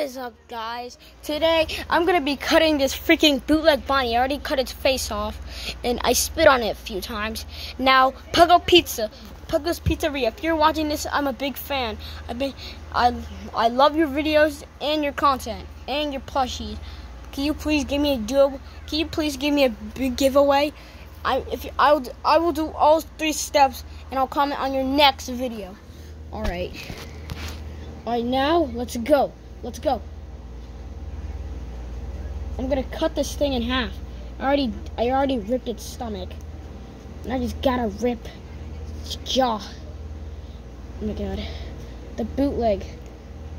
is up, guys? Today I'm gonna be cutting this freaking bootleg bunny. I already cut its face off, and I spit on it a few times. Now, Puggo Pizza, Puggo's Pizzeria. If you're watching this, I'm a big fan. I been, I, I love your videos and your content and your plushies. Can you please give me a do? Can you please give me a big giveaway? I if you, I will I will do all three steps, and I'll comment on your next video. All right. All right, now let's go. Let's go. I'm gonna cut this thing in half. I already, I already ripped its stomach, and I just gotta rip its jaw. Oh my god, the bootleg.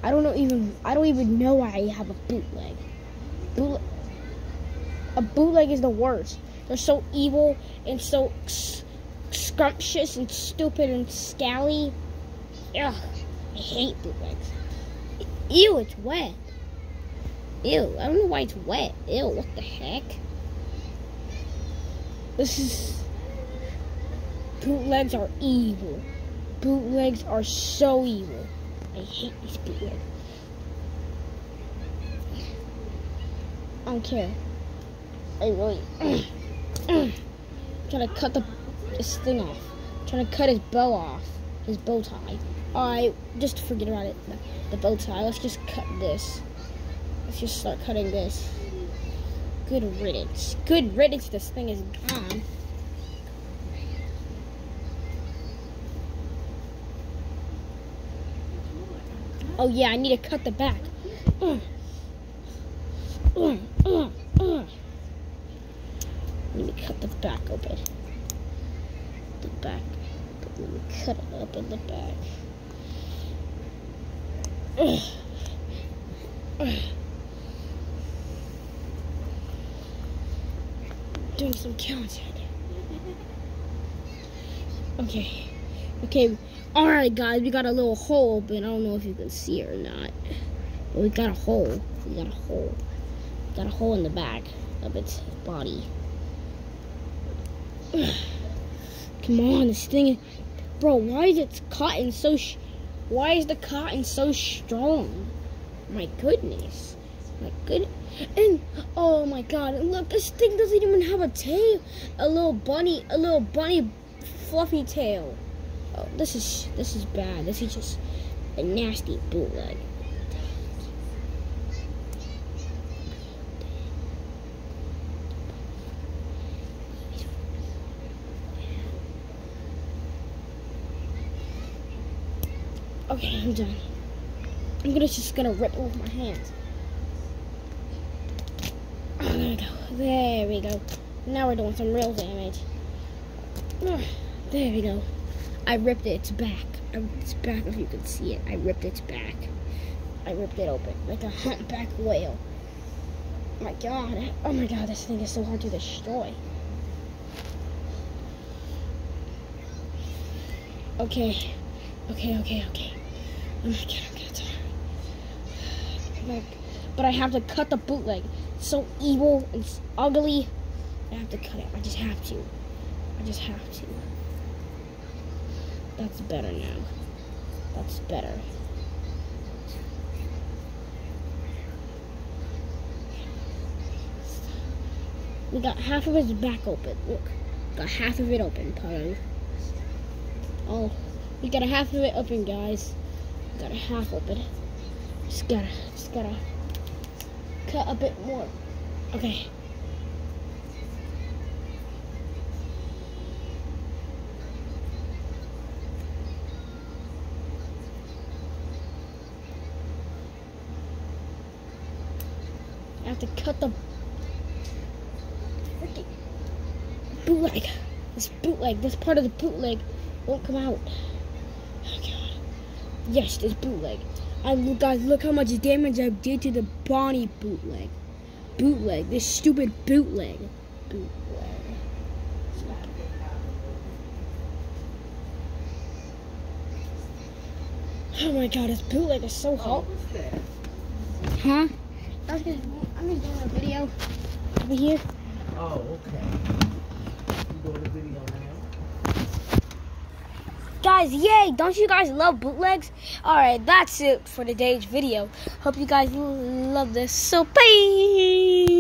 I don't know even. I don't even know why I have a bootleg. Bootleg. A bootleg is the worst. They're so evil and so scrumptious and stupid and scally. Ugh, I hate bootlegs. Ew, it's wet. Ew, I don't know why it's wet. Ew, what the heck? This is... Bootlegs are evil. Bootlegs are so evil. I hate these bootlegs. I don't care. I really... I'm trying to cut the, this thing off. I'm trying to cut his bow off. His bow tie. Alright, just forget about it. The, the bow tie. Let's just cut this. Let's just start cutting this. Good riddance. Good riddance. This thing is gone. Oh yeah, I need to cut the back. Uh. Uh, uh, uh. Let me cut the back open. The back. Let me cut it up in the back. Doing some counting. Okay. Okay. Alright, guys. We got a little hole open. I don't know if you can see it or not. But we got a hole. We got a hole. We got a hole in the back of its body. Come on, this thing Bro, why is it cotton so... why is the cotton so strong? My goodness. My good. And, oh my god, look, this thing doesn't even have a tail. A little bunny, a little bunny fluffy tail. Oh, this is, this is bad. This is just a nasty bootleg. Okay, I'm done. I'm gonna just gonna rip with my hands. Oh, there we go. There we go. Now we're doing some real damage. Oh, there we go. I ripped it. It's back. Its back if you can see it. I ripped its back. I ripped it open like a humpback whale. Oh my god. Oh my god, this thing is so hard to destroy. Okay. Okay, okay, okay. But I have to cut the bootleg. It's so evil and ugly. I have to cut it. I just have to. I just have to. That's better now. That's better. We got half of his back open. Look. Got half of it open, Pug. Oh, we got a half of it open, guys. Got a half open. Just gotta, just gotta cut a bit more. Okay. I have to cut the freaking bootleg. This bootleg, this part of the bootleg won't come out. Oh, Yes, this bootleg. I guys, look how much damage I did to the Bonnie bootleg. Bootleg. This stupid bootleg. Bootleg. Oh my god, this bootleg is so hot. Huh? I was I'm gonna do a video over here. Oh, okay. You doing a video now? Guys, yay! Don't you guys love bootlegs? Alright, that's it for today's video. Hope you guys love this. So, bye!